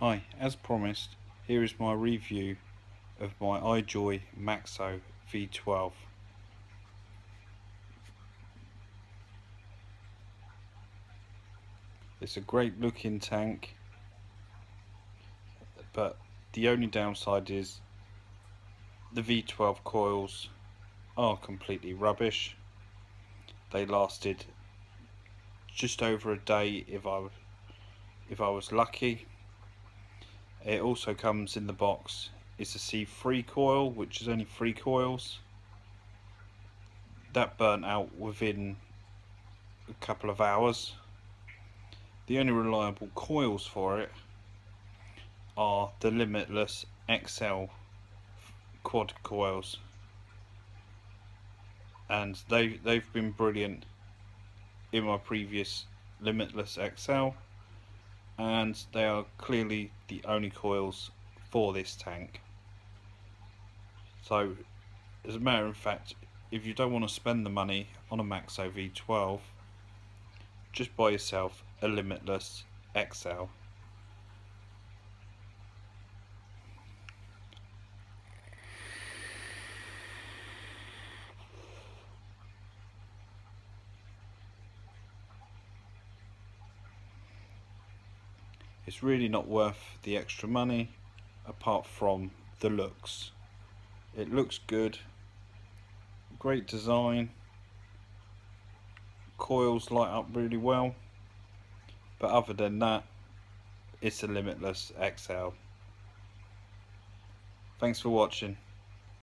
Hi, as promised, here is my review of my iJoy Maxo V12. It's a great looking tank, but the only downside is the V12 coils are completely rubbish. They lasted just over a day if I if I was lucky it also comes in the box. It's a C3 coil which is only three coils. That burnt out within a couple of hours. The only reliable coils for it are the Limitless XL quad coils. And they they've been brilliant in my previous Limitless XL and they are clearly the only coils for this tank. So as a matter of fact if you don't want to spend the money on a Maxo V12 just buy yourself a Limitless XL it's really not worth the extra money apart from the looks. It looks good. Great design. Coils light up really well. But other than that it's a limitless XL thanks for watching